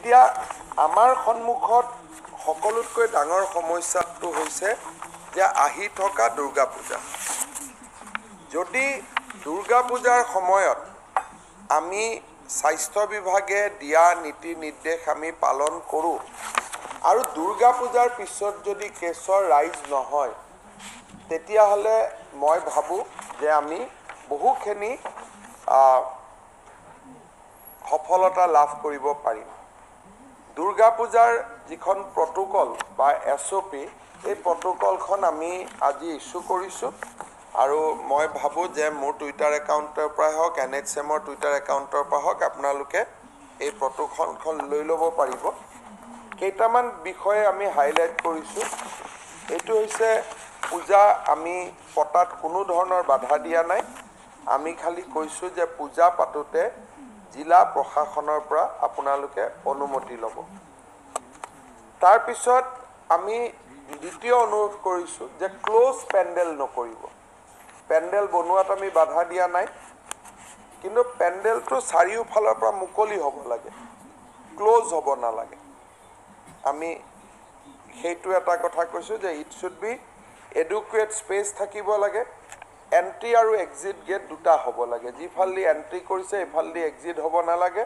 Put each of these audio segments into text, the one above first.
এতিয়া আমাৰ সন্মুখত সকলোতকৈ ডাঙৰ সমস্যাটো হৈছে যে আহি থকা দুৰ্গা পূজা। যদি দুৰ্গা পূজাৰ সময়ত আমি স্বাস্থ্য বিভাগে দিয়া নীতি নিৰ্দেশ আমি পালন কৰোঁ আৰু দুৰ্গা পূজাৰ পিছত যদি কেছৰ ৰাইজ নহয় তেতিয়াহ'লে মই ভাবোঁ যে আমি বহুখিনি সফলতা লাভ কৰিব পাৰিম। দুৰ্গা পূজাৰ যিখন প্ৰট'কল বা এছ অ' পি এই প্ৰট'কলখন আমি আজি ইছ্যু কৰিছোঁ। আৰু মই ভাবোঁ যে মোৰ টুইটাৰ একাউণ্টৰ পৰাই হওক এন এইচ এমৰ টুইটাৰ একাউণ্টৰ পৰা হওক আপোনালোকে এই প্ৰট'কলখন লৈ ল'ব পাৰিব। কেইটামান বিষয়ে আমি হাইলাইট কৰিছোঁ। এইটো হৈছে পূজা আমি পতাত কোনো ধৰণৰ বাধা দিয়া নাই। আমি খালি কৈছোঁ যে পূজা পাতোতে জিলা প্ৰশাসনৰ পৰা আপোনালোকে অনুমতি ল'ব। তাৰপিছত আমি দ্বিতীয় অনুৰোধ কৰিছোঁ যে ক্ল'জ পেণ্ডেল নকৰিব। পেণ্ডেল বনোৱাত আমি বাধা দিয়া নাই কিন্তু পেণ্ডেলটো চাৰিওফালৰ পৰা মুকলি হ'ব লাগে ক্ল'জ হ'ব নালাগে। আমি সেইটো এটা কথা কৈছোঁ যে it should be educated speech থাকিব লাগে। এণ্ট্ৰি আৰু এক্সিট গেট দুটা হ'ব লাগে। যিফালেদি এণ্ট্ৰি কৰিছে সেইফালেদি এক্সিট হ'ব নালাগে।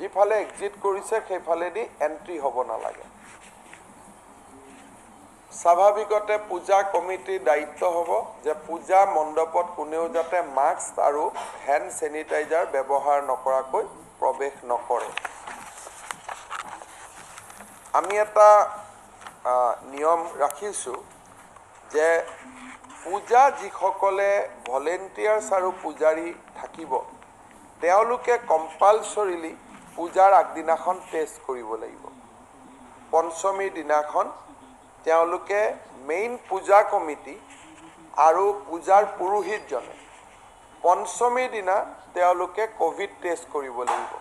যিফালে এক্সিট কৰিছে সেইফালেদি এণ্ট্ৰি হ'ব নালাগে। স্বাভাৱিকতে পূজা কমিটিৰ দায়িত্ব হ'ব যে পূজা মণ্ডপত কোনেও যাতে মাস্ক আৰু হেণ্ড চেনিটাইজাৰ ব্যৱহাৰ নকৰাকৈ প্ৰৱেশ নকৰে। আমি এটা নিয়ম ৰাখিছোঁ যে পূজা যিসকলে ভলেণ্টিয়াৰ্ছ আৰু পূজাৰী থাকিব। তেওঁলোকে কম্পালচৰিলি পূজাৰ আগদিনাখন টেষ্ট কৰিব লাগিব। পঞ্চমীৰ দিনাখন তেওঁলোকে মেইন পূজা কমিটি আৰু পূজাৰ পুৰোহিতজনে পঞ্চমীৰ দিনা তেওঁলোকে ক'ভিড টেষ্ট কৰিব লাগিব।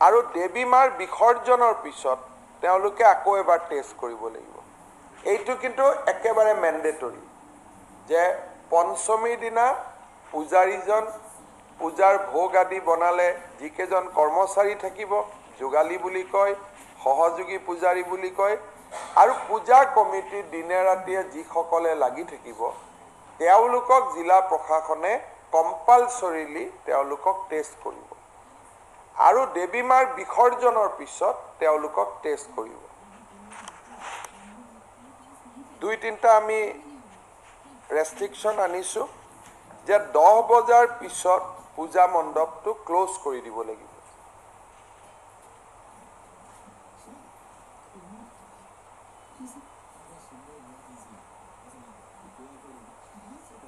আৰু দেৱী মাৰ বিসৰ্জনৰ পিছত তেওঁলোকে আকৌ এবাৰ টেষ্ট কৰিব লাগিব। এইটো কিন্তু একেবাৰে মেণ্ডেটৰী। যে পঞ্চমীৰ দিনা পূজাৰীজন পূজাৰ ভোগ আদি বনালে যিকেইজন কৰ্মচাৰী থাকিব যোগালী বুলি কয় সহযোগী পূজাৰী বুলি কয় আৰু পূজা কমিটিৰ দিনে ৰাতিয়ে যিসকলে লাগি থাকিব তেওঁলোকক জিলা প্ৰশাসনে কম্পালচৰিলি তেওঁলোকক টেষ্ট কৰিব। আৰু দেৱী মাৰ বিসৰ্জনৰ পিছত তেওঁলোকক টেষ্ট কৰিব। দুই তিনিটা আমি ৰেষ্ট্ৰিকশ্যন আনিছোঁ যে দহ বজাৰ পিছত পূজা মণ্ডপটো ক্ল'জ কৰি দিব লাগিব।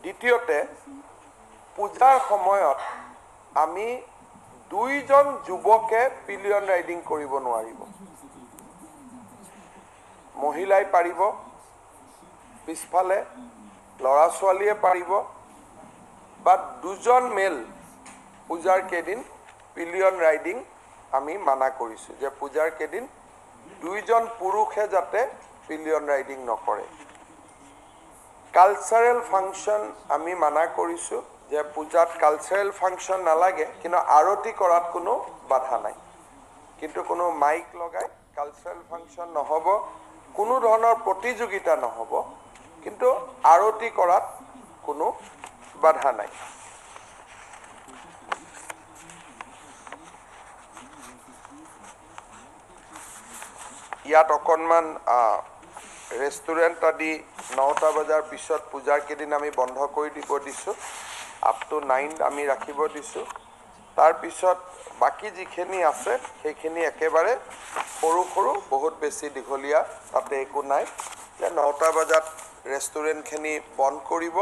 দ্বিতীয়তে পূজাৰ সময়ত আমি দুইজন যুৱকে পিলিয়ন ৰাইডিং কৰিব নোৱাৰিব। মহিলাই পাৰিব পিছফালে ল'ৰা ছোৱালীয়ে পাৰিব বা দুজন মেল পূজাৰ কেইদিন পিলিয়ন ৰাইডিং আমি মানা কৰিছোঁ যে পূজাৰ কেইদিন দুইজন পুৰুষে যাতে পিলিয়ন ৰাইডিং নকৰে। কালচাৰেল ফাংচন আমি মানা কৰিছোঁ যে পূজাত কালচাৰেল ফাংচন নালাগে কিন্তু আৰতি কৰাত কোনো বাধা নাই। কিন্তু কোনো মাইক লগাই কালচাৰেল ফাংচন নহ'ব কোনো ধৰণৰ প্ৰতিযোগিতা নহ'ব। কিন্তু আৰতি কৰাত কোনো বাধা নাই। ইয়াত অকণমান ৰেষ্টুৰেণ্ট আদি নটা বজাৰ পিছত পূজাৰ কেইদিন আমি বন্ধ কৰি দিব দিছোঁ। আপ টু নাইন আমি ৰাখিব দিছোঁ। তাৰপিছত বাকী যিখিনি আছে সেইখিনি একেবাৰে সৰু সৰু বহুত বেছি দীঘলীয়া তাতে একো নাই। যে নটা বজাত ৰেষ্টুৰেণ্টখিনি বন্ধ কৰিব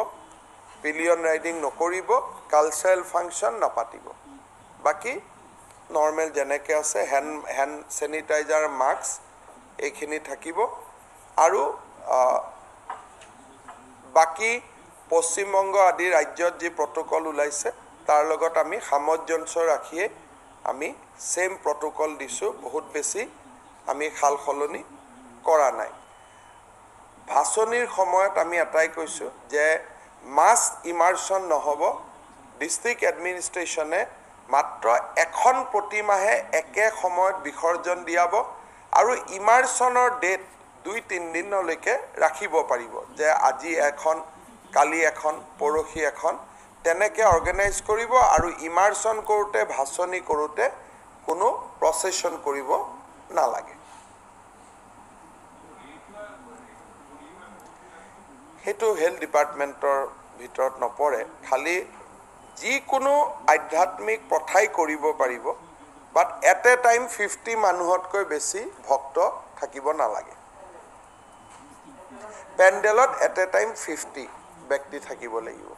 পিলিয়ন ৰাইডিং নকৰিব কালচাৰেল ফাংচন নাপাতিব। বাকী নৰ্মেল যেনেকৈ আছে হেণ্ড হেণ্ড চেনিটাইজাৰ মাস্ক এইখিনি থাকিব। আৰু বাকী পশ্চিমবংগ আদি ৰাজ্যত যি প্ৰট'কল ওলাইছে তাৰ লগত আমি সামঞ্জস্য ৰাখিয়ে আমি ছেইম প্ৰট'কল দিছোঁ। বহুত বেছি আমি সাল সলনি কৰা নাই। ভাচনিৰ সময়ত আমি এটাই কৈছোঁ যে মাছ ইমাৰ্চন নহ'ব ডিষ্ট্ৰিক্ট এডমিনিষ্ট্ৰেশ্যনে মাত্ৰ এখন প্ৰতিমাহে একে সময়ত বিসৰ্জন দিয়াব আৰু ইমাৰ্চনৰ ডেট দুই তিনিদিনলৈকে ৰাখিব পাৰিব যে আজি এখন কালি এখন পৰহি এখন। তেনেকৈ অৰ্গেনাইজ কৰিব আৰু ইমাৰ্চন কৰোঁতে ভাচনি কৰোঁতে কোনো প্ৰচেছন কৰিব নালাগে। সেইটো হেল্থ ডিপাৰ্টমেণ্টৰ ভিতৰত নপৰে। খালি যিকোনো আধ্যাত্মিক প্ৰথাই কৰিব পাৰিব but at a time fifty মানুহতকৈ বেছি ভক্ত থাকিব নালাগে। পেণ্ডেলত এট এ টাইম ফিফটি ব্যক্তি থাকিব লাগিব।